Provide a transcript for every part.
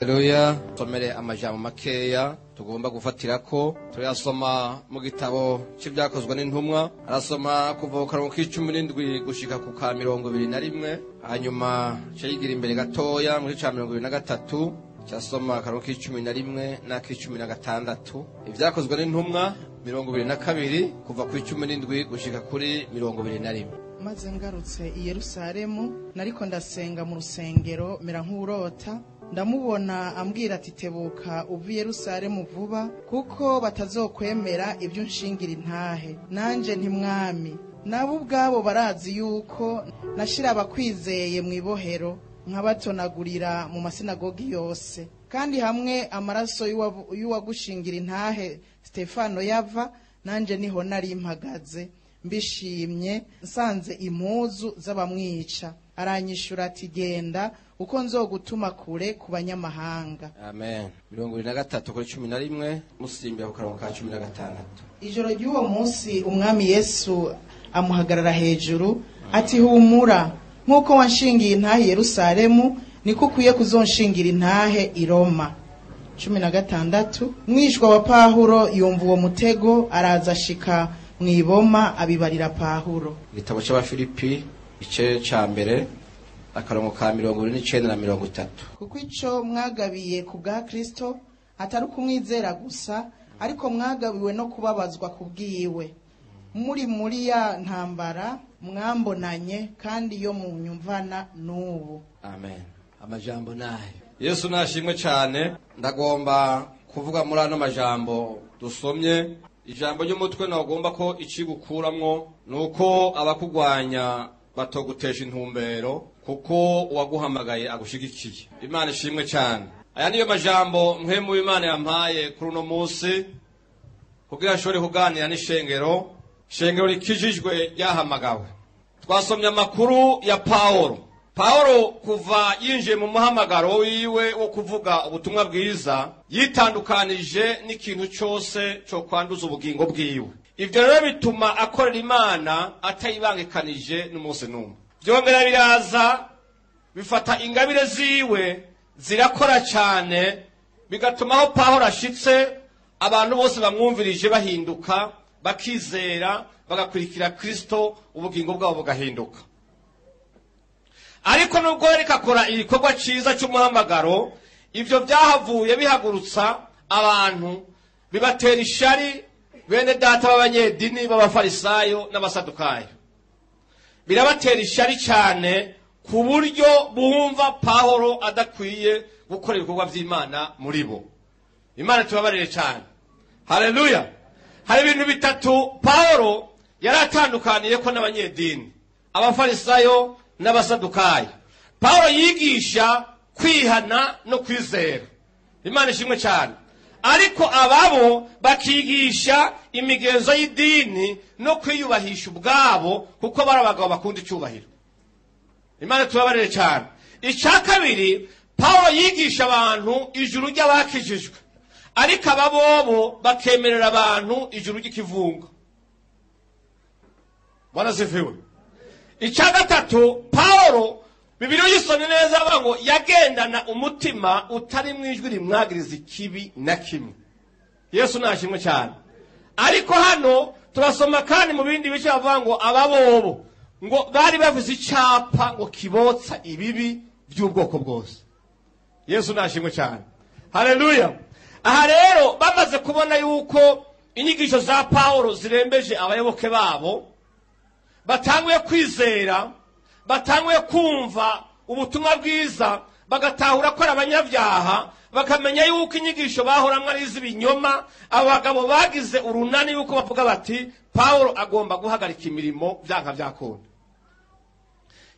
Haleluya somere amajambo makeya. Tugomba gufatira ko turayasoma mu gitabo cy'ibyakozwe n'intumwa. Arasoma kuva ku karongo k'icumi n'indwi gushika ku ka mirongo ibiri na rimwe. Hanyuma cayigira imbere gatoya muri ca mirongo ibiri na gatatu. Cyasoma akarongo k'icumi na rimwe n'ak'icumi na gatandatu. Ibyakozwe n'intumwa mirongo ibiri na kabiri kuva ku icumi n'indwi gushika kuri mirongo ibiri na rimwe. Maze ngarutse i yerusalemu nariko ndasenga mu rusengero mera nk'urota. Ndamubona ambwira ati tebuka uva i yerusalemu vuba kuko batazokwemera ibyo unshingira intahe. Nanjye ntimwami nabo ubwabo barazi yuko nashyira abakwizeye mu ibohero nkabatonagurira mu masinagogi yose. Kandi hamwe amaraso y'uwagushingira intahe stefano yava nanjye ni ho nari mpagaze. Mbishimye nsanze impuzu z'abamwica. Aranyishura ati genda uko nzogutuma kure ku banyamahanga. Amen. Mirongo ibiri na gatatu kuri cumi na rimwe musimbira ku karongo ka cumi na gatandatu. Ijoro ry'uwo munsi umwami yesu amuhagarara hejuru ati humura nk'uko wanshingiye intahe yerusalemu niko ukwiye kuzonshingira intahe i roma. Cumi na gatandatu mwishwa wa pahuro yumva uwo mutego araza ashika mu iboma abibarira pahuro igitabo cy'abafilipi igice cya mbere. Akarongo ka mirongo ibiri n'icenda na mirongo itatu. Kuko icyo mwagabiye ku bwa kirisito atari ukumwizera gusa ariko mwagabiwe no kubabazwa ku bwiwe. Muri muri ya ntambara mwambonanye kandi iyo mu nyumvana n'ubu. Amen. Amajambo na yo yesu nashimwe cyane. Ndagomba kuvuga muri ano majambo dusomye. Ijambo ry'umutwe ntagomba ko ikigukuramwo ni uko abakugwanya batogutesha intumbero. Kuko uwaguhamagaye agushigikiye imana ishimwe cyane. Aya niyo majambo mpemu w'imana yampaye kuri uno munsi kugira nshobore kuganira n'ishengero. Ishengero rikijijwe ryahamagawe. Twasomye amakuru ya pawulo. Pawulo kuva yinjiye mu muhamagaro wiwe wo kuvuga ubutumwa bwiza yitandukanije n'ikintu cyose cyo kwanduza ubugingo bwiwe. Ibyo rero bituma akorera imana atayibangikanije n'umunsi n'umwe. Byongera biraza bifata ingabire ziwe zirakora cyane bigatuma aho pawulo ashitse abantu bose bamwumvirije bahinduka bakizera bagakurikira kristo ubugingo bwabo bugahinduka. Ariko nubwo yareka akora igikorwa cyiza cy'umuhamagaro ibyo byahavuye bihagurutsa abantu bibatera ishari bene data b'abanyedini b'abafarisayo n'abasadukayo. Birabatera ishari cyane ku buryo bumva pawulo adakwiye gukora ibikorwa by'imana muri bo. Imana tubabarire cyane. Haleluya hari ibintu bitatu pawulo yari atandukaniye ko n'abanyedini abafarisayo n'abasadukayo pawulo yigisha kwihana no kwizera. Imana ishimwe cyane. Ariko ababo bakigisha imigenzo y'idini no kwiyubahisha ubwabo kuko bari abagabo bakunda icyubahiro. Imana tubabarire cyane. Icya kabiri pawulo yigisha abantu ijuru ry'abakijijwe. Ariko aba bobo bakemerera abantu ijuru ry'ikivunga. Baraziviwe icya gatatu pawulo bibiri yisomye neza avuga ngo yagendana umutima utari mu ijwi rimwagiriza ikibi na kimwe. Yesu nashimwe cyane. Ariko hano turasoma kandi mu bindi bice bavuga ngo ababobo. Ngo bari bavuze icyapa ngo kibotsa ibibi by'ubwoko bwose. Yesu nashimwe cyane. Haleluya aha rero bamaze kubona yuko inyigisho za pawulo zirembeje abayoboke babo batanguye kwizera batanguye kumva ubutumwa bwiza bagatahura ko ari abanyabyaha bakamenya yuko inyigisho bahoramwo ari iz'ibinyoma abo bagabo bagize urunani yuko bavuga bati pawulo agomba guhagarika imirimo byanga byakunda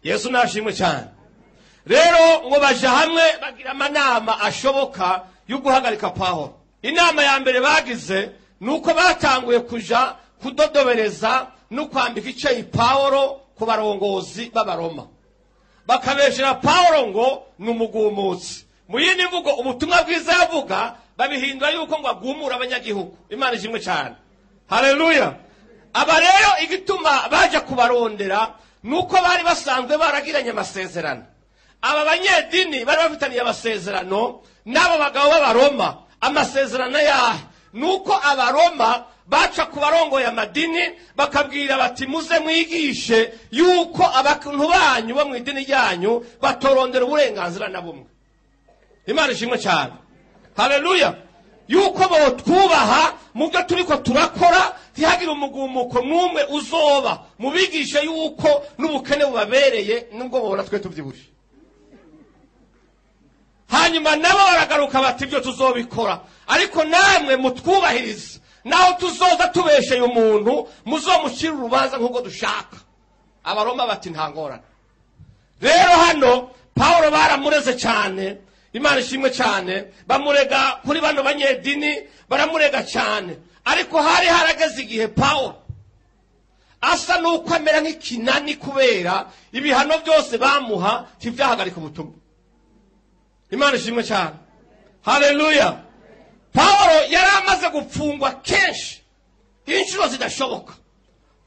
yesu nashimwe cyane. Rero ngo baja hamwe bagira amanama ashoboka yo guhagarika pawulo. Inama ya mbere bagize ni uko batanguye kuja kudodobereza no kwambika icyayi pawulo ku barongozi b'abaroma. Bakabeshera pawulo ngo ni umugumutsi mu yindi mvugo ubutumwa bwiza yavuga babihindura yuko ngo agumure abanyagihugu. Imana ishimwe cyane. Haleluya. Aba rero igituma baje kubarondera ni uko bari basanzwe baragiranye amasezerano. Aba banyedini bari bafitaniye amasezerano n'abo bagabo b'abaroma amasezerano yahe ni uko abaroma baca ku barongoye amadini bakabwira bati muze mwigishe yuko abantu banyu bo mu idini ryanyu batorondera uburenganzira na bumwe. Imana ishimwe cyane. Haleluya! Yuko botwubaha mu byo turi ko turakora ntihagire umugumuko n'umwe uzoba. Mubigishe yuko n'ubukene bubabereye nubwo bobona twe tubyibushye hanyuma nabo baragaruka bati ibyo tuzobikora. Ariko namwe mutwubahirize. Naho tuzoza tubesheye umuntu muzomushyire urubanza nk'uko dushaka. Abaroma bati nta ngorane. Rero hano paul baramureze cyane imana ishimwe cyane. Bamurega kuri bano banyedini baramurega cyane. Ariko hari harageze igihe paul asa n'uko amera nk'ikinani kubera ibihano byose bamuha ntibyahagarika ubutumwa imana ishimwe cyane haleluya paul yari amaze gupfungwa kenshi. Inshuro zidashoboka.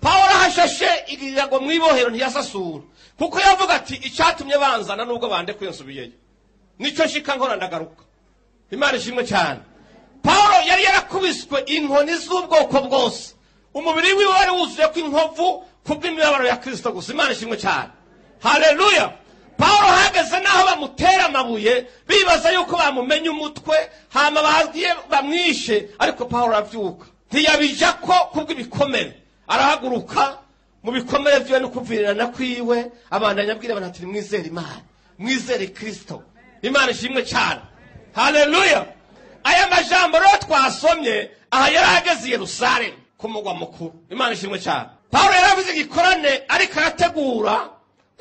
Paul ahashashe igirira ngo mu ibohero ntiyasasura. Kuko yavuga ati icyatumye banzana nubwo bande kwiyasubiyeyo ni cyo nshika nkora ndagaruka. Imana ishimwe cyane paul yari yarakubiswe inkoni z'ubwoko bwose. Umubiri wiwe wari wuzuye ko inkovu kubw'imibabaro ya kirisito gusa. Imana ishimwe cyane haleluya paul hageze n'aho bamutera amabuye bibaza yuko bamumenya umutwe hama bagiye bamwishe ariko paul arabyuka. Ntiyabija ko kubw'ibikomere. Arahaguruka mu bikomere byiwe no kuvirirana kwiwe abandanya abwira abantu ati mwizere imana mwizere kirisito imana ishimwe cyane. Haleluya! Aya majambo rero twasomye aha yari ageze i ku mugwa mukuru. Imana ishimwe cyane. Paul yari avuze igikorane ariko arategura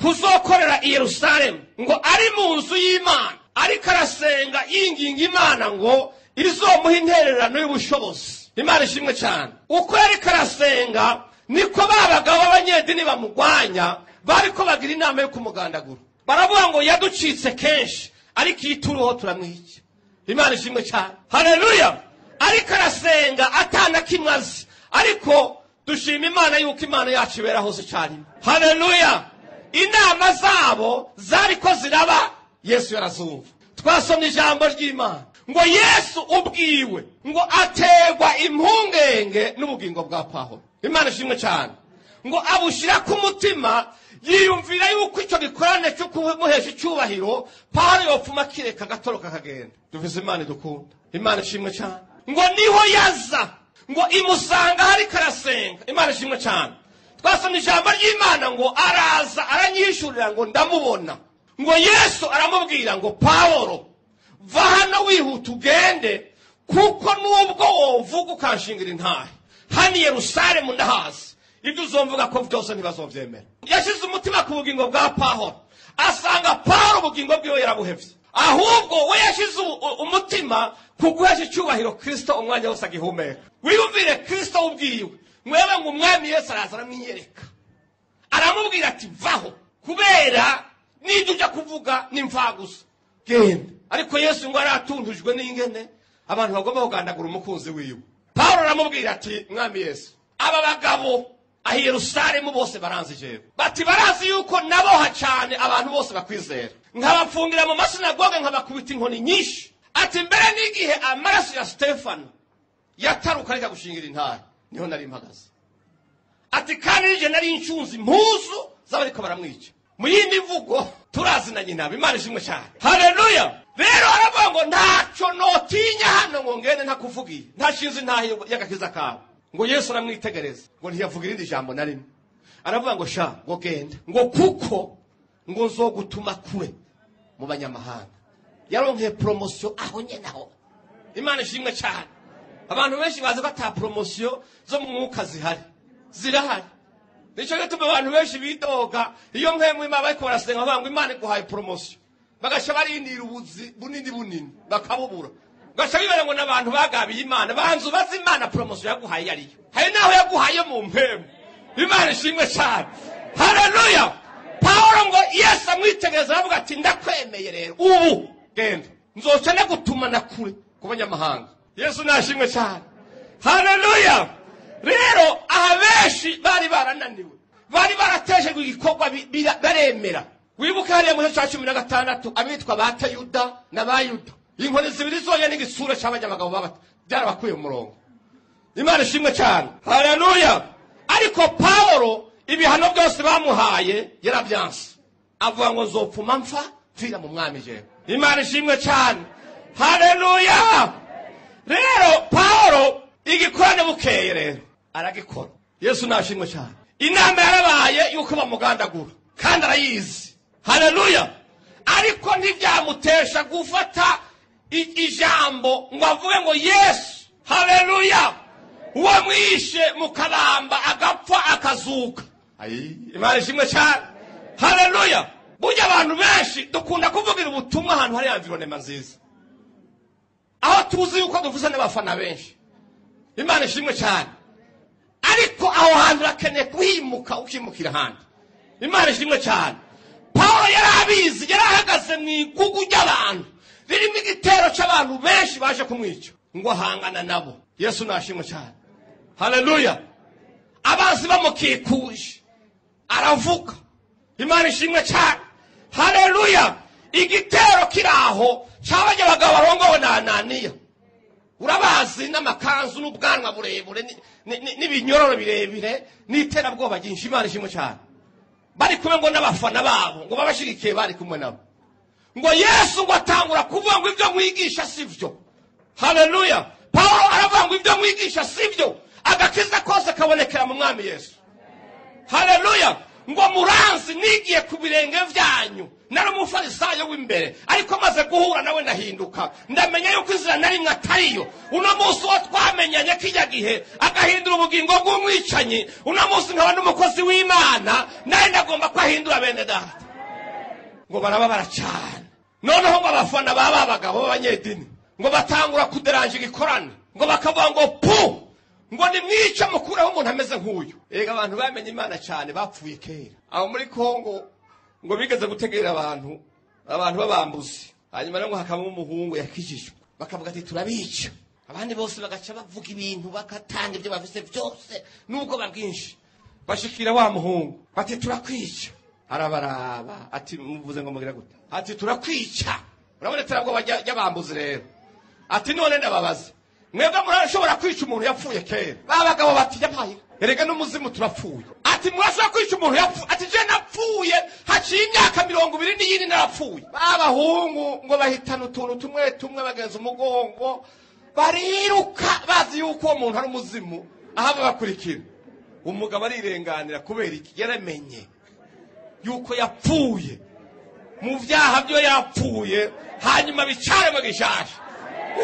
kuzokorera i yerusalemu ngo ari mu nzu y'imana. Ariko arasenga yinginga imana ngo izomuha intererano y'ubushobozi. Imana ishimwe cyane. Uko yariko arasenga niko ba bagabo b'abanyedini bamugwanya bariko bagira inama yo kumugandagura. Baravuga ngo yaducitse kenshi ariko iyo turiho turamwica. Imana ishimwe cyane. Haleluya! Ariko arasenga atana kimwe azi ariko dushima imana yuko imana yacu ibera hose icyarimwe haleluya! Inama zabo zariko ziraba yesu yarazumva. Twasomye ijambo ry'imana. Ngo yesu ubwiwe ngo ategwa impungenge n'ubugingo bwa pahoro imana ishimwe cyane ngo abushyira ku mutima yiyumvira yuko icyo gikorane cyo kumuhesha icyubahiro pahoro yopfuma kireka agatoroka akagenda duvize imana idukunda. Imana ishimwe cyane ngo ni ho yaza ngo imusanga hari karasenga imana ishimwe cyane twasomye ijambo ry'imana ngo araza aranyishurira ngo ndamubona. Ngo yesu aramubwira ngo paworo va hano wihuta ugende kuko nubwo wovuga ukanshingira intahe hano i yerusalemu ndahazi. Ibyo uzomvuga ko byose ntibazobyemera. Yashyize umutima ku bugingo bwa pahoro asanga pahoro ubugingo bwiwe yarabuhevye ahubwo we yashyize umutima ku guhesha icyubahiro kirisito umwanya wose agihumeka. Wiyumvire kirisito ubwiwe. Mwebe ngo umwami yesu araza aramwiyereka aramubwira ati vaho kubera n'ibyo ujya kuvuga ni gusa. Genda. Ariko yesu ngo aratundujwe n'ingene abantu bagomba kugandagura umukunzi wiwe. Paul aramubwira ati mwami yesu aba bagabo aho i yerusalemu bose baranzi jewe bati barazi yuko naboha cyane abantu bose bakwizera. Nkabapfungira mu masinagoge nkabakubita inkoni nyinshi. Ati mbere n'igihe amaraso ya stefano yataruka gushingira intare ni ho nari mpagaze. Ati kandi nije nari incunzi impuzu z'abariko baramwica. Mu yindi mvugo turazinanye nabi imana ishimwe cyane. Haleluya! Rero aravuga ngo ntacyo notinya hano ngo ngende ntakuvugiye. Ntashinze intahe y'agakiza kawe. Ngo yesu aramwitegereza ngo ntiyavuga irindi jambo na rimwe. Aravuga ngo sha ngo genda ngo kuko ngo nzogutuma kure mu banyamahanga. Yaronkeye poromosiyo aho nyine aho. Imana ishimwe cyane. Abantu benshi bazi ko ata poromosiyo zo mu mwuka zihari. Zirahari. Nicyo gituma abantu benshi bidoga. Iyo mwemwima bariko barasenga bavuga ngo imana iguhaye poromosiyo bagaca barindira ubuzi bunini bunini bakabubura. Gaca bibera ngo n'abantu bagabiye imana banza ubaze imana poromosiyo yaguhaye iyo ariyo. Hari n'aho yaguhaye mu mpemu imana ishimwe cyane haleluya! Pawulo ngo yesu amwitegereza aravuga ati ndakwemeye rero. Ubu genda. Nzoca nagutumana kure ku banyamahanga. Yesu nashimwe cyane. Haleluya rero aha benshi bari barananiwe. Bari bi- bira- baremera. Wibuke hariya mu gice cya cumi na gatandatu abitwa ba tayuda na ba yuda. Inkoni zibiri zonyine n'igisura cy'abanyamagabo baba byarabakuye mu murongo imana ishimwe cyane. Haleluya ariko pawulo ibihano byose bamuhaye yarabyanse. Avuga ngo nzopfuma mpfa mfira mu mwami jewe imana ishimwe cyane. Haleluya rero pawulo igikorane bukeye rero. Aragikora yesu nashimwe cyane. Inama yarabaye yuko bamugandagura. Kandi arayizi. Haleluya ariko ntibyamutesha gufata ijambo ngo avuge ngo yesu! Haleluya uwo mwishe mukabamba agapfa akazuka. Imana ishimwe cyane. Haleluya burya abantu benshi dukunda kuvugira ubutumwa ahantu hari environema nziza aho tuzi yuko duvuze n'abafana benshi. Imana ishimwe cyane. Ariko aho hantu urakeneye kuhimuka ukimukira ahandi. Imana ishimwe cyane. Pawulo yari abizi yari ahagaze mu igugu ry'abantu. Ririmo igitero cy'abantu benshi baje kumwica. Ngo ahangana nabo. Yesu nashimwe cyane. Haleluya abanzi bamukikuje. Aravuga. Imana ishimwe cyane. Haleluya igitero kiri aho. Cyabajya abagabo barongowe na ananiya urabazi n'amakanzu n'ubwanwa burebure ni- ni- ni- n'ibinyororo birebire n'iterabwoba ryinshi imana ishimwe cyane bari kumwe ngo n'abafana babo ngo babashyigikiye bari kumwe nabo. Ngo yesu ngo atangura kuvuga ngo ibyo mwigisha si byo. Haleluya pawulo aravuga ngo ibyo mwigisha si byo. Agakiza kose kabonekera mu mwami yesu. Haleluya ngo muranzi nigiye ku birenge byanyu nari umufarisayo w'imbere ariko maze guhura nawe ndahinduka ndamenya yuko inzira na rimwe atariyo uno munsi uwo twamenyanye kijya gihe agahindura ubugingo bw'umwicanyi. Uno munsi nkaba n'umukozi w'imana nawe ndagomba ko ahindura bene data. Ngo barababara cyane. Noneho ngo abafana baba abagabo b'abanyedini ngo batangura kuderanje igikorane ngo bakavuga ngo pu ngo nimwice mukureho umuntu ameze nk'uyu. Ega abantu bamenye imana cyane bapfuye kera. Aho muri kongo ngo bigeze gutegera abantu abantu b'abambuzi. Hanyuma ngo hakabamo umuhungu yakijijwe. Bakavuga ati turabica. Abandi bose bagaca bavuga ibintu bagatanga ibyo bafise byose n'ubwoba bwinshi bashikira wa muhungu bati turakwica. Arabaraba ati muvuze ngo mugira gute? Ati turakwica. Urabona iterabwoba rya- ry'abambuzi rero. Ati none ndababaza mwebwe murashobora kwica umuntu yapfuye kera? Ba bagabo bati yabaye erega n'umuzimu turapfuye. Ati murashobora kwica umuntu ati je napfuye? Haciye imyaka mirongo ibiri n'iyindi narapfuye. Ba bahungu ngo bahitana utuntu tumwe tumwe bagenza umugongo bariruka bazi yuko uwo muntu ari umuzimu. Aho babakurikira umugabo arirenganira kubera iki? Yaramenye yuko yapfuye. Mu byaha byo yapfuye hanyuma bicare mu gishasha.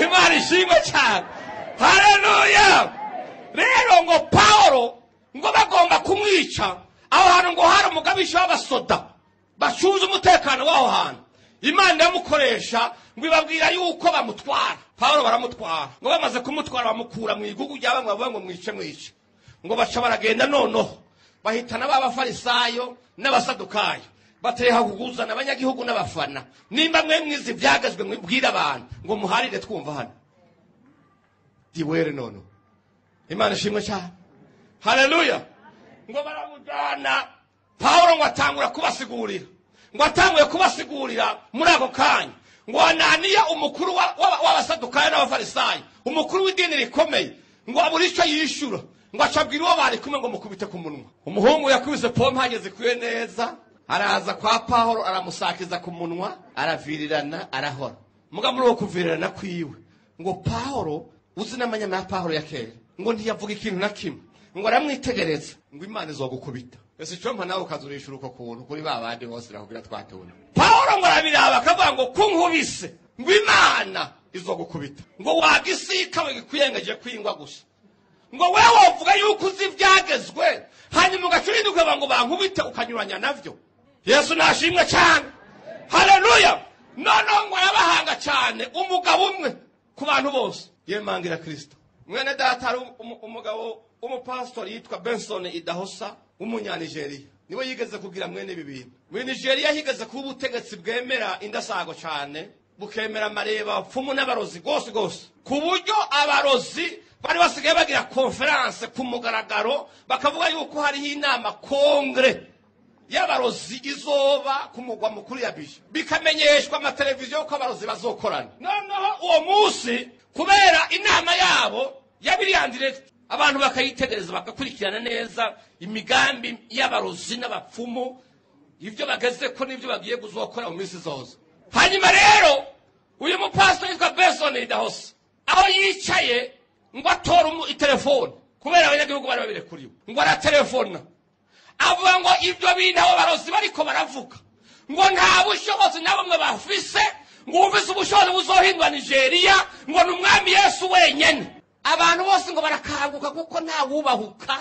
Imana ishimwe cyane haleluya! Rero ngo pawulo ngo bagomba kumwica aho hantu ngo hari umugabisha w'abasoda bacunze umutekano w'aho hantu. Imana iramukoresha ngo ibabwira yuko bamutwara. Pawulo baramutwara. Ngo bamaze kumutwara bamukura mu igugu rya bamwe bavuga ngo mwice mwice. Ngo baca baragenda noneho. Bahitana b'abafarisayo n'abasadukayo. Bateha kuguzana abanyagihugu n'abafana. Nimba mwe mwizi byagezwe mwibwire abantu. Ngo muharire twumva hano. Diwere noneho. Imana ishimwe cyane. Haleluya ngo baramujyana. Pawulo ngo atangura kubasigurira. Ngo atanguye kubasigurira muri ako kanya. Ngo ananiya umukuru wa- wa- w'abasadukayo n'abafarisayo umukuru w'idini rikomeye. Ngo abura icyo yishyura. Ngo acabwira uwo bari kumwe ngo mukubite ku munwa. Umuhungu yakubise pompe hageze kuye neza. Araza kwa pawulo aramusakiza ku munwa aravirirana arahora. Muga kuvirirana kwiwe. Ngo pawulo uzi n'amanyama ya pawulo ya kera? Ngo ntiyavuga ikintu na kimwe. Ngo aramwitegereza. Ngo imana izogukubita. Ese icyo mpa nawe ukazurisha uko kuntu? Kuri ba bandi bose nakubwira twatuna pawulo ngo arabiraba akavuga ngo kunkubise. Ngo imana izogukubita. Ngo wagisika we gikwiyengeje kwingwa gusa. Ngo wewe wovuga yuko uzi ibyagezwe hanyuma ugaca urinda ukavuga ngo bankubite ukanyuranya navyo. Yesu nashimwe cyane haleluya! Noneho ngo arabahanga cyane umugabo umwe ku bantu bose. Yemangira kirisito mwene data umu- umugabo w'umupasitori yitwa benson idahosa w'umunyanigeriya ni we yigeze kugira mwene ibi bintu. Muri nigeria higeze kuba ubutegetsi bwemera indasago cyane bukemera amareba abapfumu n'abarozi rwose rwose. Ku buryo abarozi bari basigaye bagira konferanse ku mugaragaro bakavuga yuko hariho inama kongere y'abarozi izoba ku mugwa mukuru ya bije bikamenyeshwa amateleviziyo ko abarozi bazokorana. Noneho uwo munsi kubera inama yabo ya direct abantu bakayitegereza bagakurikirana neza imigambi y'abarozi n'abapfumu ibyo bageze ko n'ibyo bagiye kuzokora mu minsi zose. Hanyuma rero uyu mupasitori witwa besoni dahose aho yicaye ngo atore umu- itelefone kubera abanyagihugu bari babirekuriwe ngo aratelefona avuga ngo ibyo bintu abo barozi bariko baravuga ngo nta bushobozi na bumwe bafise ufise ubushobozi buzohindura nigeria ngo ni umwami yesu wenyene. Abantu bose ngo barakanguka kuko nta wubahuka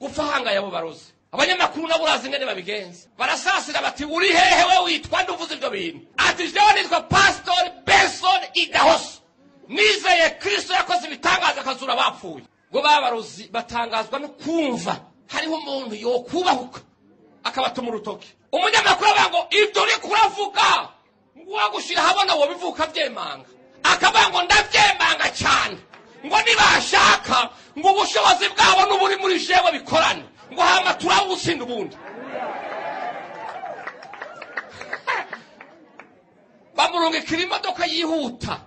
gupfa ahangaye abo barozi abanyamakuru nabo urazi ingene babigenza. Barasasira bati uri hehe we witwa? Nde uvuze ibyo bintu. Ati jewe nitwa pasitori benson idahoso nizeye kristo yakoze ibitangaza akazura abapfuye. Ngo babarozi batangazwa no kumva hariho umuntu yokubahuka akabatuma urutoki. Umunyamakuru avuga ngo ibyo uri kuravuga. Ngo wagushira habona wo bivuka byemanga akavuga ngo ndabyemanga cyane ngo nibashaka ngo ubushobozi bwabo n'uburi muri jewe bikorane ngo hama turawutsinda ubundi bamurungikira imodoka yihuta.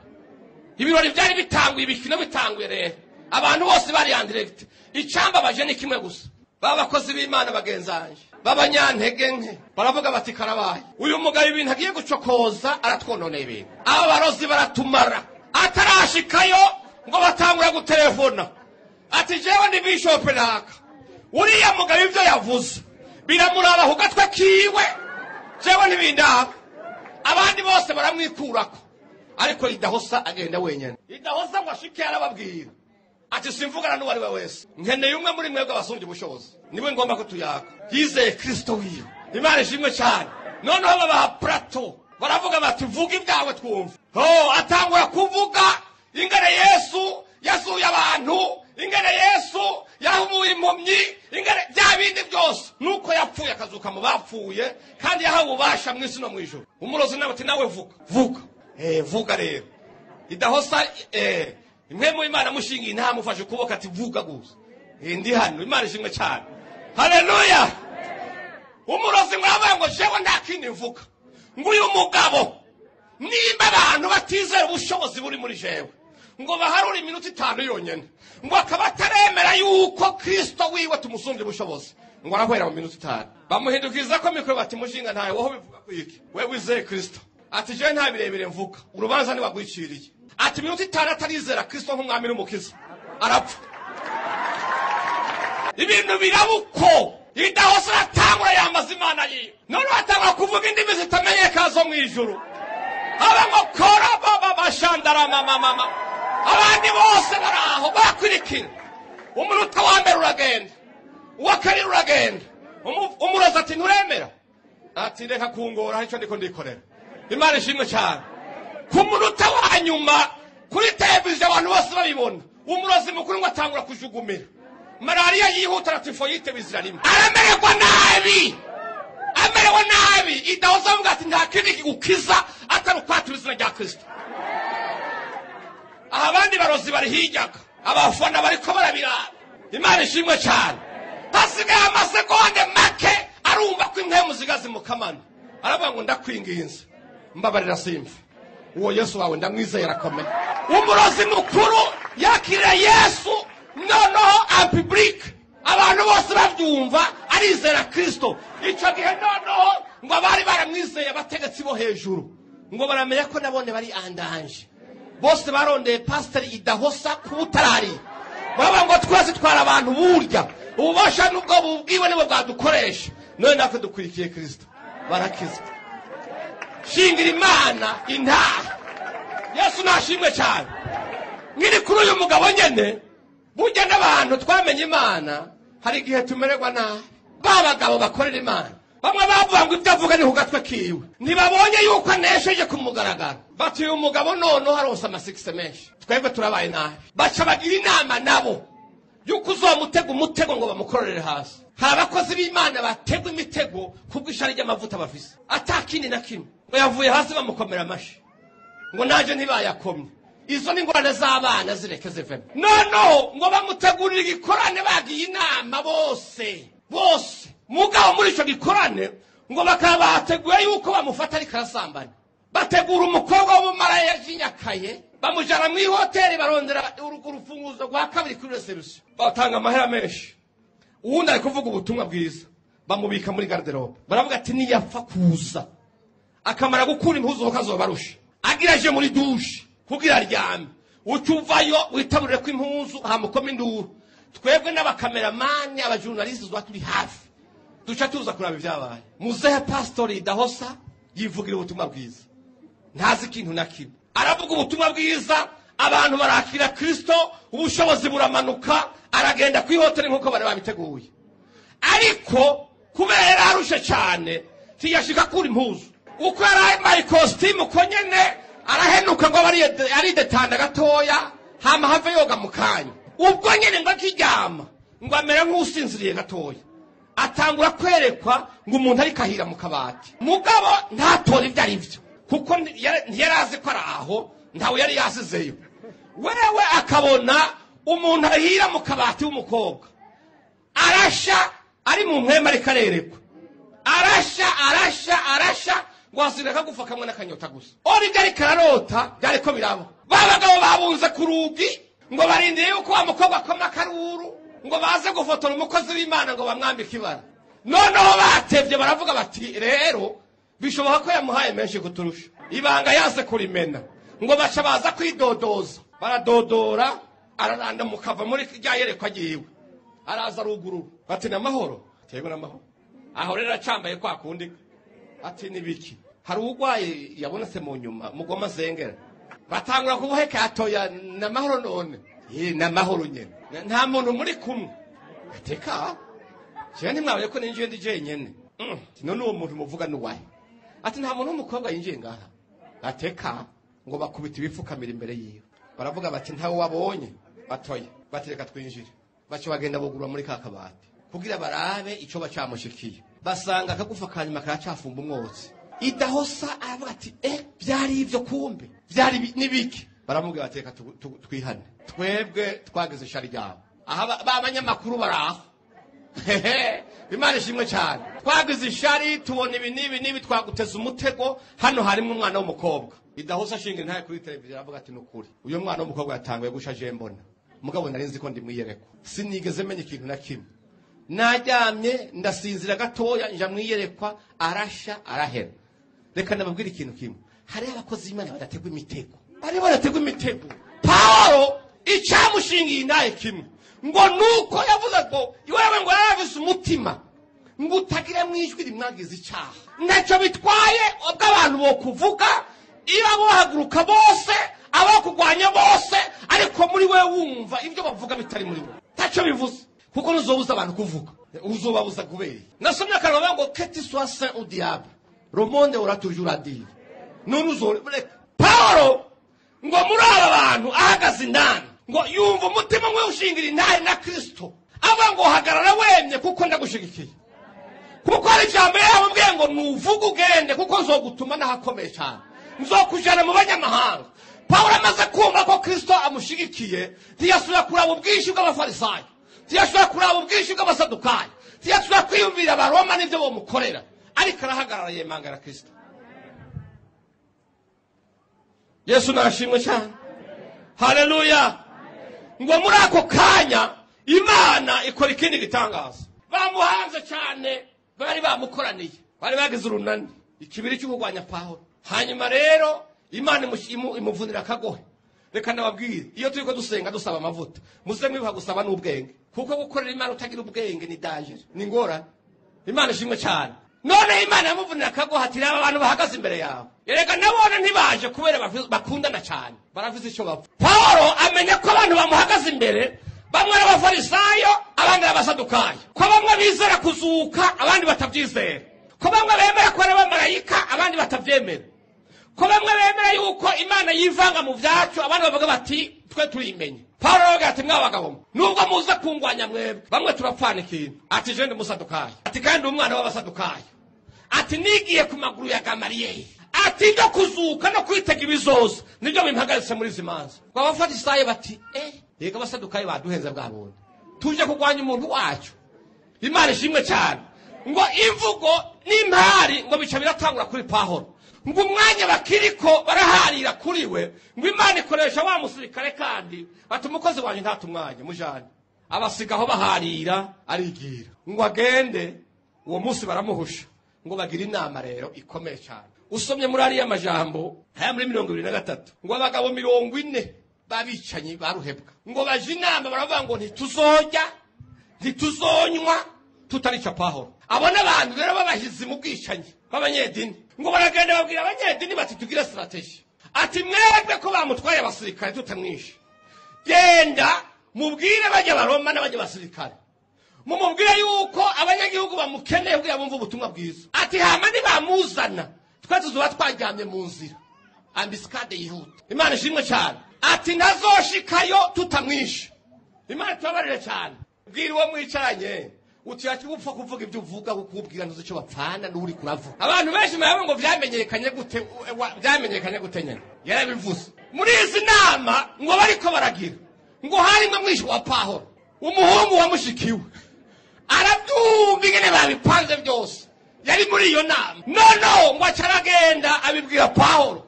Ibirori byari bitanguye ibikino bitanguye rero. Abantu bose bari yandiregite icyambabaje ni kimwe gusa. Baba bakozi b'imana bagenzanje b'abanyantege nke. Baravuga bati karabaye. Uyu mugabo ibintu agiye gucokoza aratwononeye ibintu. Barozi baratumara. Atarashikayo ngo batangura gutelefona ati jewe ni bishope naka. Uriya mugabo ibyo yavuze biramuraba ku gatwe kiwe. Jewe ntibindaba abandi bose baramwikurako. Ariko idahosa agenda wenyine. Idahosa ngo ashike arababwira ati simvugana n'uwo ari we wese. Nkeneye umwe muri mwebwe abasumbye ubushobozi. Niwe ngomba ko tuyaka yizeye kirisito wiwe imana ishimwe cyane. Noneho babaha purato baravuga bati vuga ibyawe twumva ho atangura kuvuga. Ingene yesu yasuye abantu ingene yesu yahumuye impumyi ingene bya bindi byose. Nuko yapfuye akazuka mu bapfuye kandi yahawe ububasha mu isi no mu ijoro umurozi nawe ati nawe vuga. Vuga. Eh vuga rero. Idahosa eh imwe mu imana mushingiye ntamufashe ukuboko ati vuga gusa. Ndi hano imana ishimwe cyane. Haleluya! Umurozi mwabaye ngo jewe nta kindi mvuga ngo uyu mugabo. Nimba abantu batizera ubushobozi buri muri jewe. Ngo baharure iminota itanu yonyine ngo akaba ataremera yuko kristo wiwe tumusumbye ubushobozi. Ngo arahwera mu minota itanu. Bamuhindukiriza ko mikoro bati mushinga ntawe wowe bivuga ku iki? We wizeye kristo. Ati jewe nta birebire mvuga urubanza ntiwagwiciriye ati iminota itanu atarizera kristo nk'umwami n'umukiza arapfa ibintu biraba uko idahose aratangura yambaza imana yiwe noneho atangura kuvuga indimi zitamenyekana zo mu ijuru haba ngo kora baba bashandarama mama abandi bose bari aho bakurikira umunota wa mbere uragenda uwa kabiri uragenda Umu- umurozi ati nturemera ati reka kungora hari icyo ndiko ndikorera imana ishimwe cyane ku munota wa nyuma kuri televiziyo abantu bose babibona. Umurozi mukuru ngo atangura kujugumira malariya yihuta na tifoyite bizira rimwe. Aramererwa nabi! Amerewe nabi! Idahoza avuga ati nta kindi kigukiza atari ukwatura izina rya kirisito aha abandi barozi bari hiryaga. Abafana bariko barabiraba. Imana ishimwe cyane hasigaye amasegonde make arumva ko impemu zigaze mu kamana aravuga ngo ndakwinginze. Mbabarira simva uwo yesu wawe ndamwizeye arakomeye umurozi mukuru yakiriye yesu. Noneho ampibulike abantu bose babyumva arizera kirisito icyo gihe noneho ngo abari baramwizeye abategetsi bo hejuru. Ngo baramenya ko nabone bari andanje. Bose barondeye pasiteri idahosa kuba utarari baravuga ngo twese twari abantu burya. Ububasha n'ubwo bubwiwe nibo bwadukoresha. None natwe dukurikiye kirisito barakizwa shingira imana intaha. Yesu nashimwe cyane. Nkiri kuri uyu mugabo nyine burya n'abantu twamenye imana hari igihe tumererwa nabi ba bagabo bakorera imana. Bamwe bavuga ngo ibyo avuga ni ku gatwe kiwe. Ntibabonye yuko anesheje ku mugaragaro. Bati uyu mugabo noneho haronse amasikisi menshi. Twebwe turabaye nabi. Baca bagira inama nabo. Yuko uzamutega umutego ngo bamukorere hasi. Hari abakozi b'imana bategwa imitego kubw'ishari ry'amavuta bafise. Atakindi na kimwe. Ngo yavuye hasi bamukomera amashi ngo naje ntibayakomye. Izo ni ingorane z'abana zireke zivemo. Noneho ngo bamutegurire igikorane bagiye inama bose. Bose. Mugabo muri icyo gikorane ngo bakaba bateguye yuko bamufata ariko arasambana. Bategura umukobwa w'umumaraya yajinyakaye bamujyana mu ihoteli barondera uru- urufunguzo rwa kabiri kuri resebusiyo batanga amahera menshi. Uwundi ari kuvuga ubutumwa bwiza. Bamubika muri garderobe. Baravuga ati niyapfa kuza. Akamara gukura impuzu kuko azobarusha agira aje muri dushe kugira aryame. Uca uvayo witaburire ko impuzu hamukoma induru. Twebwe n'abakameramani abajurnaliste tuba turi hafi. Duca tuza kuraba ibyabaye. Muzehe pasitori dahosa yivugira ubutumwa bwiza. Ntazi ikintu na kimwe. Aravuga ubutumwa bwiza abantu barakira kirisito ubushobozi buramanuka aragenda ku ihoteli nk'uko bari babiteguye. Ariko kubera arushe cyane ntiyashika kura impuzu. Uko yambaye ikositimu uko nyene arahenuka ngo abe ari- aridetanda gatoya hama have yoga mu kanya. Ubwo nyene ngo akiryama ngo amera nk'usinziriye gatoya. Atangura kwerekwa ngo umuntu ariko ahira mu kabati. Mugabo ntatore ibyo ari byo kuko ntiyari azi ko ari aho ntawe yari yasizeyo. Wewe akabona umuntu ahira mu kabati w'umukobwa. Arasha ari mu mwema ariko arerekwa. Arasha arasha arasha ngo hasigaye akagufa kamwe n'akanyota gusa. Ora ibyo ariko ararota byari ko biraba. Ba bagabo babunze ku rugi ngo barindire yuko wa mukobwa akoma akaruru ngo baze gufotora umukozi w'imana ngo bamwambike ibara. Noneho batevye baravuga bati rero bishoboka ko yamuhaye menshi kuturusha ibanga yanse kurimena ngo baca baza kwidodoza. Baradodora araranda mukava muri rya yerekwa ryiwe. Araza ruguru bati namahoro tego namahoro aho rero acambaye kwa kundi. Ati nibiki hari urwaye yabonetse mu nyuma mugoma zengera. Batangura kubuheka atoya namahoro none? Ye namahoro nyene. Nta muntu muri kumwe. Ateka jewe ntimwabaye ko ninjiye ndi jenyene. Mm, none uwo muntu muvuga nuwahe ati nta muntu w'umukobwa yinjiye ngaha. Ateka ngo bakubita ibifukamira imbere yiwe. Baravuga bati ntawe wabonye. Batoye bati reka twinjire. Baca bagenda bugurura muri ka kabati kugira barabe ico bacamushikiye. Basanga akagufa kanyuma karacafumba umwotsi. Idahosa aravuga ati eh byari ivyo kumbe byari bi- nibiki baramubwira tu- twihane. Twebwe twagize ishari ryabo aha ba- ba banyamakuru baraho Hehe, imana ishimwe cyane. Twagize ishari tubona ibi n'ibi n'ibi twaguteza umutego. Hano harimo umwana w'umukobwa. Idahosa ashinga intaye kuri televiziyo aravuga ati ni ukuri uyu mwana w'umukobwa yatanguye gusha je mbona. Mugabo nari nzi ko ndimwiyerekwa sinigeze menya ikintu na kimwe. Naryamye ndasinzira gatoya nja mwiyerekwa arasha arahera. Reka nababwire ikintu kimwe. Hariho abakozi b'imana badategwa imitego. Bari badategwa imitego. Pawulo icyamushingiye intaye kimwe. Ngo nuko yavuze ngo iwewe ngo yarabise umutima ngo utagira mu ijwi rimwagize icyaha. Ntacyo bitwaye ubwo abantu bo kuvuga iyo bohaguruka bose abakurwanya bose ariko muri we wumva ibyo bavuga bitari muri we. Ntacyo bivuze kuko nuzobuza abantu kuvuga. Uzobabuza kubera. Nasomye akantu bavuga ngo keti sois saint au diable le monde aura toujours à dire. None uzoreka pawulo ngo muri aba bantu ahagaze indani. Ngo yumva umutima umwe ushingira intare na kirisito avuga ngo hagarara wemye kuko ndagushigikiye kuko hari ijambo yamubwiye ngo nuvuge ugende kuko nzogutuma n'ahakomeye cyane. Nzokujana mu banyamahanga. Pawulo amaze kumva ko kirisito amushigikiye ntiyasubira kuraba ubwinshi bw'abafarisayo. Ntiyasubira kuraba ubwinshi bw'abasadukayo. Ntiyasubira kwiyumvira abaroma n'ibyo bamukorera. Ariko arahagarara yemangara kirisito yesu nashimwe cyane. Haleluya ngo muri ako kanya imana ikora ikindi gitangaza. Bamuhanze cyane bari bamukoraniye. Bari bagize urunani. Ikibiri cyo kurwanya pawulo. Hanyuma rero imana imuvunira akagohe reka nababwire iyo turi ko dusenga dusaba amavuta muze mwibuka gusaba n'ubwenge. Kuko gukorera imana utagira ubwenge ni dangere ni ngorane. Imana ishimwe cyane. Noneho imana yamuvunira akagohe ati reba abantu bahagaze imbere yawe. Erega nabone ntibaje kubera bakundana cyane. Baravuze icyo bapfa. Pawulo amenya ko abantu bamuhagaze imbere bamwe ari abafarisayo abandi ari abasadukayo. Ko bamwe bizera kuzuka abandi batabyizera. Ko bamwe bemera ko ari abamarayika abandi batabyemera. Ko bamwe bemera yuko imana yivanga mu byacu abandi bavuga bati twe turimenye. Pawulo aravuga ati mwa bagabo mwe, nubwo muza kungwanya mwebwe bamwe turapfana ikintu. Ati je ndi umusadukayo ati kandi umwana w'abasadukayo ati nigiye ku maguru ya gamariyeri ati ibyo kuzuka no kwitega ibizoza. Nibyo bimpagaritse muri izi manza. Ngo abafarisayo bati eh yega abasadukayo baduhenze bwa bundi. Tuje kurwanya umuntu wacu. Imana ishimwe cyane. Ngo imvugo n'impari ngo bica biratangura kuri pahoro ngo umwanya bakiriko baraharira kuri we ngo imana ikoresha wa musirikare kandi bati umukozi wanjye ntata umwanya mujane abasigaho baharira arigira. Ngo agende uwo munsi baramuhusha ngo bagire inama rero ikomeye cyane. Usomye muri ariya majambo aya muri mirongo ibiri na gatatu ngo abagabo mirongo ine b'abicanyi baruhebwa. Ngo baje inama baravuga ngo ntituzojya ntituzonywa tutarica pahoro abo n'abantu rero b'abahizi mu bwicanyi b'abanyedini. Ngo baragenda babwira abanyedini bati tugire sitrategi ati mwebwe ko bamutwaye abasirikare tutamwishe. Genda mubwire bajya baroma n'abajya basirikare. Mumubwire yuko abanyagihugu bamukeneye kugira bumve ubutumwa bwiza. Ati hama nibamuzana. Twe tuzoba twaryamye mu nzira. Ambisikade yihuta imana ishimwe cyane. Ati ntazoshikayo tutamwishe. Imana tubabarire cyane. Bwira uwo mwicaranye. Uti yaki upfa kuvuga ibyo uvuga kukubwira ntuzi icyo bapfana n'uri kuravuga. Abantu benshi murabe ngo vyamenyekanye gute vyamenyekanye gute nyene? Yarabivuze. Muri izi nama ngo bariko baragira ngo harimwo mwishi wa pahoro umuhungu wamushikiwe arabyumva ingene babipanze byose yari muri iyo nama. Noneho ngo aca aragenda abibwira pawulo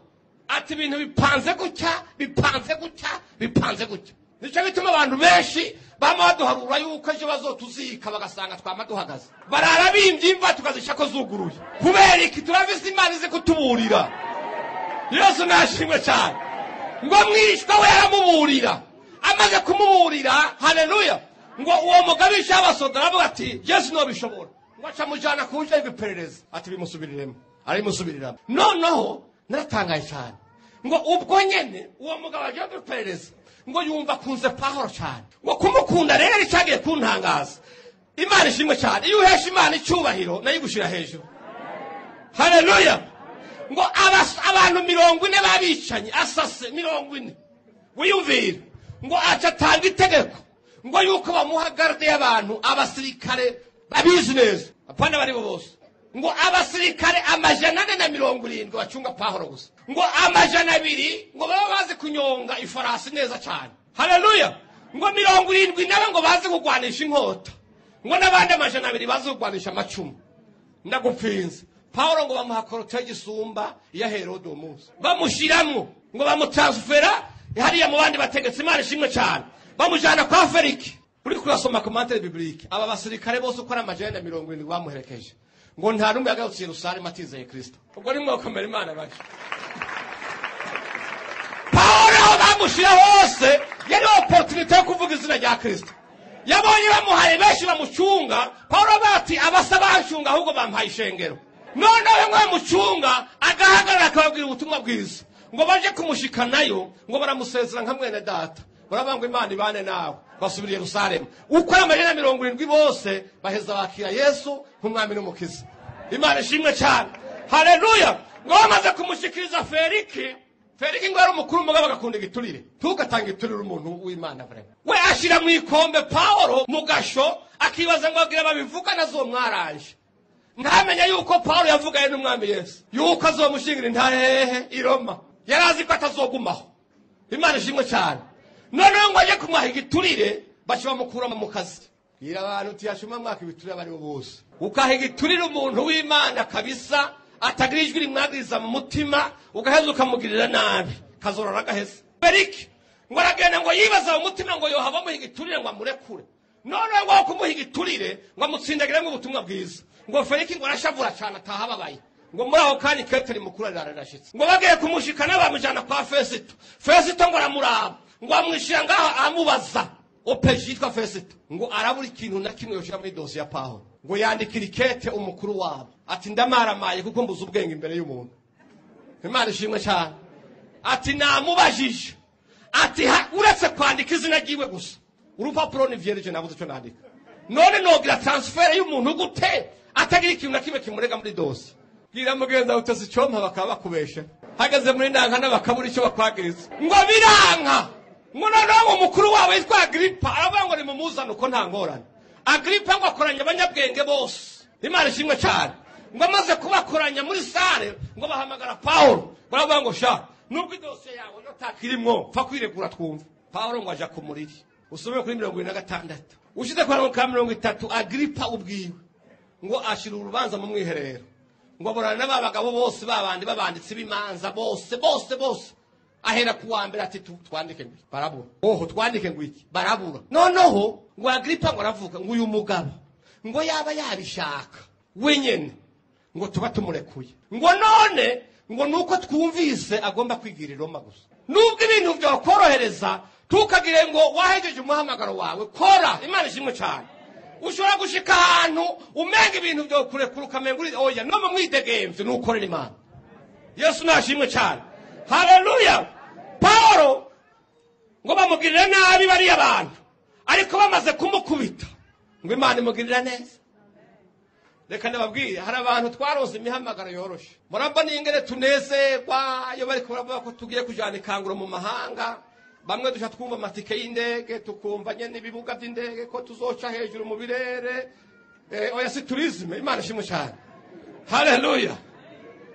ati ibintu bipanze gutya bipanze gutya bipanze gutya. Ni cyo bituma abantu benshi bama baduharura yuko ejo bazotuzika bagasanga twama duhagaze barara bimvye imva tukazisha ko zuguruye. Kubera iki? Turafise imana izi kutuburira. Yesu nashimwe cyane. Ngo mwishwa we aramuburira. Amaze kumuburira haleluya. Ngo uwo mugabisha w'abasoda aravuga ati yesu nobishobora. Ngo aca amujyana ku buryo bw'iperereza ati bimusubiriremo arimusubiriramo noneho naratangaye cyane. Ngo ubwo nyene uwo mugabo agiye guperereza ngo yumva akunze pahoro cyane. Ngo kumukunda rero ari cyagiye kuntangaza. Imana ishimwe cyane. Iyo uhesha imana icyubahiro na yo igushyira hejuru. Haleluya ngo abantu mirongo ine babicanyi asase mirongo ine. Wiyumvire? Ngo atanga itegeko. Ngo yuko bamuha garde y'abantu abasirikare babizi neza. Apana bari bo bose. Ngo abasirikare amajana ane na mirongo irindwi bacunga pahoro gusa. Ngo amajana abiri ngo baba bazi kunyonga ifarasi neza cyane. Haleluya! Ngo mirongo irindwi nabo ngo bazi kugwanisha inkota. Ngo n'abandi amajana abiri bazi kugwanisha amacumu. Ndagupfinze. Pawulo ngo bamuha korote gisumba iya herode uwo munsi. Bamushiramwo. Ngo bamutansfera hariya mu bandi bategetsi imana ishimwe cyane. Bamujyana kwa feriki uri kurasoma komantere bibilike aba basirikare bose uko ari amajana na mirongo irindwi bamuherekeje. Ngo nta n'umwe yagarutse yerusalemu atizeye kirisito ubwo ni mwakomera imana bake pawulo aho bamushyira hose yari oporutunite yo kuvuga izina rya kirisito yabonye bamuhaye benshi bamucunga pawulo bati abasa bancunga ahubwo bamuhaye ishengero. Noneho we bamucunga agahagarara akababwira ubutumwa bwiza. Ngo baje kumushikanayo ngo baramusezera nka mwene data. Baravuga ngo imana ibane nawe. Basubira i yerusalemu. Uko ari amajana mirongo irindwi bose baheza bakira yesu nk'umwami n'umukiza. Imana ishimwe cyane. Haleluya! Ngo bamaze kumushikiriza feriki feriki ngo yari umukuru umugabo agakunda igiturire. Tugatanga igiturire umuntu w'imana vrema. We ashyira mu ikombe pawulo mu gasho akibaza ngo abwira babivuga na zo mwaranje. Ntamenya yuko pawulo yavuganye n'umwami yesu. Yuko azomushingira intahehe i roma. Yari azi ko atazogumaho. Imana ishimwe cyane. Noneho ngo ajye kumuha igiturire baca bamukura mu kazi. Bwira abantu tiyashuma mwaka ibiturire abo ari bo bose. Ukaha igiturire umuntu w'imana kabisa atagira ijwi rimwagiriza mu mutima ugaheza ukamugirira nabi. Kazorora agaheza berike ngo aragenda ngo yibaza mu mutima ngo yohava amuha igiturire ngo amurekure. Noneho ngo aho kumuha igiturire ngo amutsindagiremo ubutumwa bwiza. Ngo feriki ngo arashavura cyane ataha ababaye. Ngo muri ako kanya keteri mukuru ararashitse ngo bagiye kumushikana bamujyana kwa fesito fesito ngo aramuraba. Ngo amwishyira ngaho amubaza. Opeji yitwa fesito ngo arabura ikintu na kimwe yoshyira muri dosiye ya pawulo ngo yandikira ikete umukuru wabo. Ati ndamaramaye kuko mbuze ubwenge imbere y'umuntu. Imana ishimwe cyane. Ati namubajije. Ati uretse kwandika izina ryiwe gusa. Urupapuro ni vyereje nabuze icyo nandika. None nogira transfere y'umuntu gute? Atagira ikintu na kimwe kimurega muri dosi bwira mugenzi wawe uteze icyompa bakaba bakubesha hageze muri ndankana bakabura icyo bakwagiriza. Ngo biranka noneho umukuru wabo yitwa agiripa aravuga ngo nimumuzane uko nta ngorane. Agiripa ngo akoranya abanyabwenge bose. Imana ishimwe cyane. Ngo amaze kubakoranya muri sare ngo bahamagara pawulo. Baravuga ngo sha nubwo idosiye yawe ntakirimwo pfa kwiregura twumva pawulo ngo aja ku muriri. Usome kuri mirongo irindwi na gatandatu. Ushize kwa ka mirongo itatu agiripa ubwiwe. Ngo ashira urubanza mu mwiherero. Ngo aburana n'aba bagabo bose babandi babanditsi b'imanza bose bose bose. Ahera ku wa mbere ati twandike ngo barabura oho twandike ngo iki barabura noneho ngo agripa ngo aravuga ngo uyu mugabo ngo yaba yabishaka wenyene ngo tuba tumurekuye. Ngo none ngo nuko twumvise agomba kwigira i roma gusa. Nubwo ibintu byakorohereza tukagire ngo wahejeje umuhamagaro wawe kora. Imana ishimwe cyane. Ushobora gushika ahantu umenga ibintu byokurekura ukamenga uri oya no mu mwidegemvye nukorera imana. Yesu nashimwe cyane. Haleluya pawulo ngo bamugirire nabi bariya bantu ariko bamaze kumukubita. Ngo imana imugirira neza. Reka ndababwire hari abantu twaronse imihamagaro yoroshe. Murabona ingene tunezerwa iyo bari kuvuga ko tugiye kujyana ikanguro mu mahanga bamwe dushaka twumva amatike y'indege tukumva nyine ibibuga by'indege ko tuzoca hejuru mu birere. Eh, oya si turizime imana ishimwe cyane. Haleluya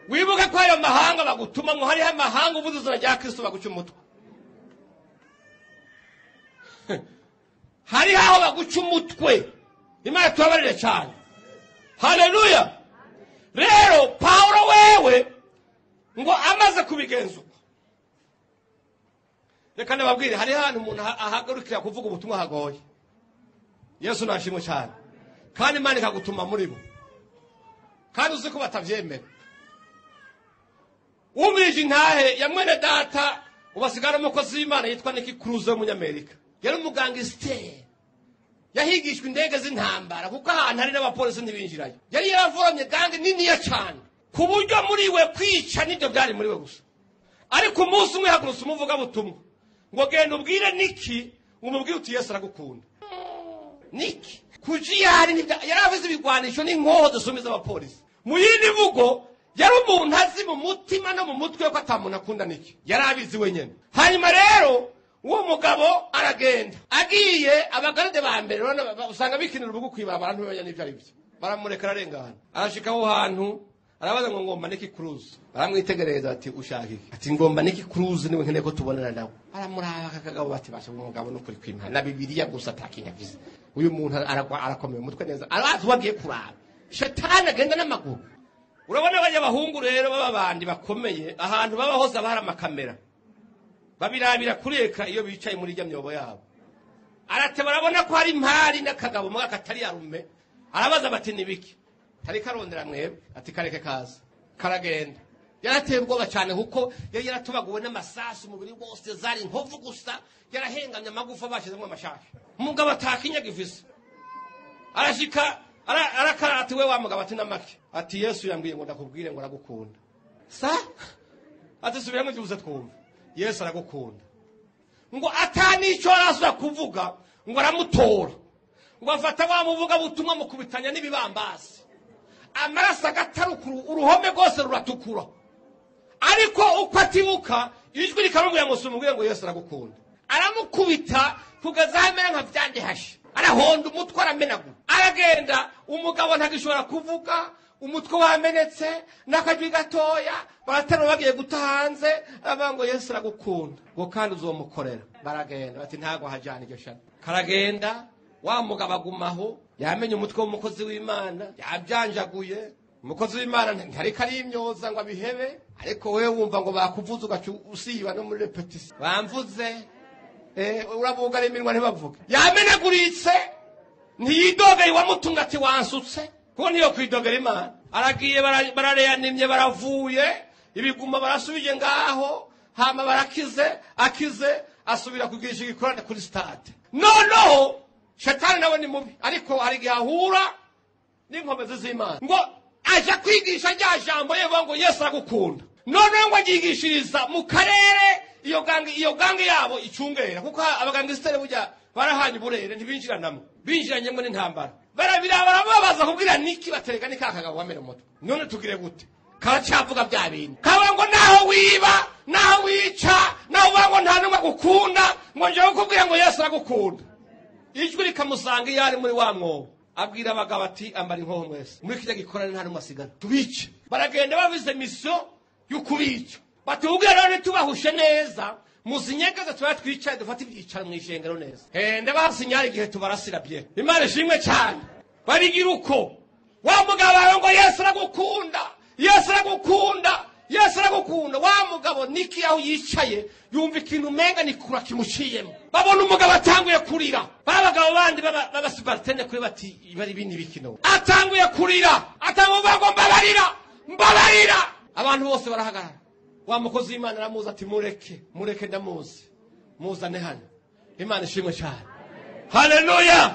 wibuke ko ayo mahanga bagutuma ngo hariho amahanga ubuze izina rya kristo baguca umutwe hariho aho baguca umutwe imana tubabarire cyane haleluya rero pawulo wewe ngo amaze kubigenza uko reka ndababwire hariho ahantu umuntu aha- ahagarukira kuvuga ubutumwa hagoye yesu nashimwe cyane kandi imana ikagutuma muri bo kandi uzi ko batabyemera wumvirije intahe ya mwene data ubasigara umukozi w'imana yitwa niki kuruze w'umunyamerika. Yari umugangisiteri yahigishwa indege z'intambara kuko ahantu hari n'abapolisi ntibinjirayo. Yari yaravoromye gange niniya cyane ku buryo muri we kwica ni byo byari muri we gusa. Ariko umunsi umwe hagurutse umuvugabutumwa. Ngo genda ubwire niki umubwire uti yesu aragukunda. Niki kujiyari ni byo yari avuze ibigwanisho n'inkoho dusumiza abapolisi. Mu yindi mvugo yari umuntu azi mu mutima no mu mutwe ko atamuntu akunda niki? Yari abizi wenyine hanyuma rero uwo mugabo aragenda. Agiye abagarade ba mbere usanga bikinira urubugu kwibabara ntibamenya n'ibyo ari byo baramureka ararengana arashika aho hantu arabaza ngo ngomba niki kuruzi baramwitegereza bati ushaka iki? Ati ngomba niki kuruzi ni we nkeneye ko tubonana nawe. Aramuraba akagabo bati basha umugabo n'ukuri kwimana na bibiliya gusa atakinyagize uyu muntu arakomeye umutwe neza. Arazi uwo agiye kuraba. Shetani agenda n'amaguru. Urabona bajya abahungu rero baba bandi bakomeye ahantu baba hose haba hari amakamera. Babirabira kureka iyo bicaye muri ijya myobo yabo. Arateba arabona ko hari impari n'akagabo muga katari yarume arabaza bati ni biki? Tari karondera mwebwe. Ati kareke kaza karagenda. Yarateye ubwoba cyane kuko yari yaratubaguwe n'amasasu umubiri wose zari inkovu gusa. Yarahengamye amagufa bashyizemo amashashi umugabo atakinyaga ivise arashika ara- arakara ati we wa mugabo ati namake? Ati yesu yambwiye ngo ndakubwire ngo aragukunda sa? Ati subiramo ibyo uze twumva yesu aragukunda. Ngo atanicyo arasubira kuvuga ngo aramutora. Ngo afata wa muvuga butumwa mukubitanya n'ibibambasi amaraso agatarukura uruhome rwose ruratukura. Ariko uko atibuka ijwi rikamubwira ngo sumubwire ngo yesu aragukunda. Aramukubita kugeza aho amera nka vyandehashe arahonda umutwe aramenagura aragenda umugabo ntagishobora kuvuga umutwe wamenetse n'akajwi gatoya baraterura bagiye guta hanze aravuga ngo yesu aragukunda. Ngo kandi uzomukorera. Baragenda bati ntago hajana iryo shami. Karagenda wa mugabo agumaho yamenye umutwe w'umukozi w'imana yabyanjaguye. Umukozi w'imana ntariko arimyoza ngo abihebe. Ariko wewe wumva ngo bakuvuze ugaca usiba no muri repetisiyo bamvuze eh, urabugara iminwa ntibavuge yamenaguritse ntiyidogeye wamutunga ati wansutse. Kuko niyo kwidogera imana. Aragiye bara- barareyanimye baravuye ibiguma barasubije ngaho hama barakize akize asubira kugirisha igikorane kuri stade noneho shetani nawe ni mubi. Ariko hari igihe ahura n'inkomezi z'imana. Ngo aja kwigisha rya jambo yevuga ngo yesu aragukunda noneho ngo aryigishiriza mu karere iyo gangi iyo gangi yabo icungera kuko abagangisiteri burya barahanye uburere ntibinjiranamo binjiranyemo n'intambara. Barabira barababaza kubwira niki batereka ni ka kagabo wamena umutwe. None tugire gute? Karacyavuga bya bintu. Kaba ngo naho wiba naho wica naho uvuga ngo nta n'umwe agukunda. Ngo njyewe kukubwira ngo yesu aragukunda. Ijwi rikamusanga iyo ari muri wa mwobo. Abwira abagabo ati ambara inkoho mwese. Muri kijya gikorane nta n'umwe asigara. Tubice. Baragenda bavize misiyo y'ukubica batubwira rero ntitubahushe neza. Muzinyegeze tuba twicaye dufate ibyicaro mu ishengero neza. Hende basinyara igihe tubarasira bye. Imana ishimwe cyane. Barigira uko. Wa mugabo wawe ngo yesu aragukunda. Yesu aragukunda. Yesu aragukunda. Wa mugabo niki aho yicaye? Yumva ikintu umenga ni kura kimuciyemo. Babona umugabo atanguye kurira. Ba bagabo bandi baba- b'abasibaritene kuri bati bari bini bikino. Atanguye kurira. Atanguye kuvuga ngo mbabarira. Mbabarira. Abantu bose barahagarara. Wa mukozi w'imana aramuzi ati mureke mureke ndamuzi. Muzane hano. Imana ishimwe cyane. Haleluya!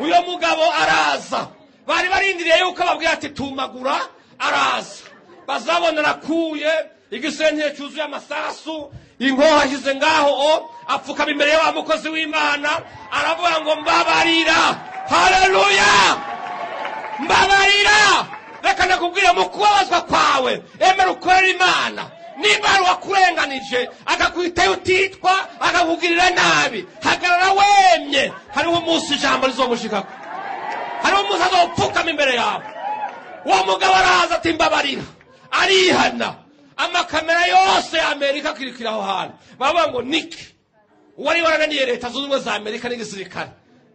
Uyo mugabo araza. Bari barindiriye yuko ababwira ati tumagura araza. Bazabona arakuye igisenge cyuzuye amasasu inkoho ashyize ngaho apfukama imbere ya wa mukozi w'imana aravuga ngo mbabarira. Haleluya! Mbabarira! Reka nakubwire mu kubabazwa kwawe emera ukorera imana. Niba hari uwakurenganije akakwitaho utitwa akakugirira nabi. Hagarara wemye. Hariho umunsi ijambo rizomushikako. Hariho umunsi azopfukama imbere yawe. Uwo mugabo araza ati mbabarira. Arihana. Amakamera yose ya amerika akirikira aho hantu. Baravuga ngo niki uwari warananiye leta zunze ubumwe za amerika n'igisirikare.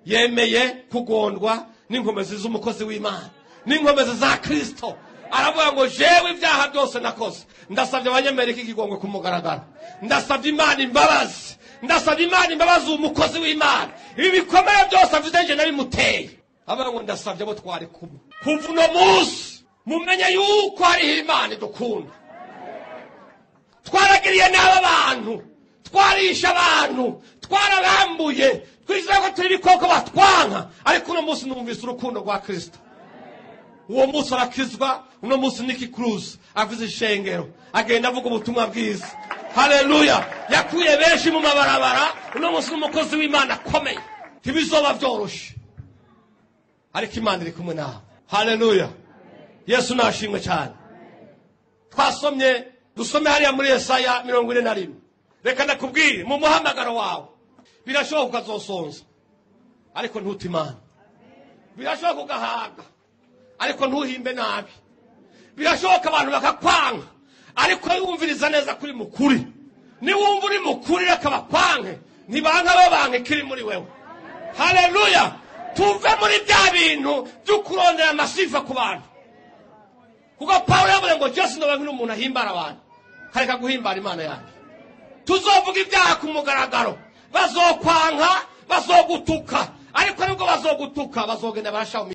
Yemeye kugondwa n'inkomezi z'umukozi w'imana n'inkomezi za kirisito aravuga ngo jewe ibyaha byose nakoze. Ndasabye abanyamerika ikigongwe ku mugaragaro. Ndasabye imana imbabazi. Ndasabye imana imbabazi uwo mukozi w'imana. Ibi bikomere byose afite nje nabimuteye. Avuga ngo ndasabye abo twari kumwe. Kuva uno munsi mumenye yuko hariho imana idukunda. Twaragiriye n'aba bantu. Twarisha abantu. Twarabambuye twizeye ko turi ibikoko batwanka ariko uno munsi numvise urukundo rwa kirisito uwo munsi arakizwa uno munsi niki kuruzi avuze ishengero. Agenda avuga ubutumwa bwiza. Haleluya yakuye benshi mu mabarabara uno munsi n'umukozi w'imana akomeye. Ntibizoba byoroshye. Ariko imana iri kumwe nawe. Haleluya yesu nashimwe cyane. Twasomye dusome hariya muri yesaya mirongo ine na rimwe. Reka ndakubwire mu muhamagaro wawe. Birashoboka ukazosonza ariko ntute imana. Birashoboka ugahaga. Ariko ntuhimbe nabi. Birashoboka abantu bakakwanga ariko wumviriza neza kuri mu kuri. Niwumva uri mu kuri reka bakwanke ntibanka babanke kiri muri wewe. Haleluya! Tuve muri bya bintu byo kurondera amasifa ku bantu. Kuko pawulo yavuze ngo jose ndoba nk'umuntu ahimbara abantu. Kareka guhimbara imana yanjye. Tuzovuga ibyaha ku mugaragaro. Bazokwanka bazogutuka. Ariko ni bwo bazogutuka bazogenda barashaho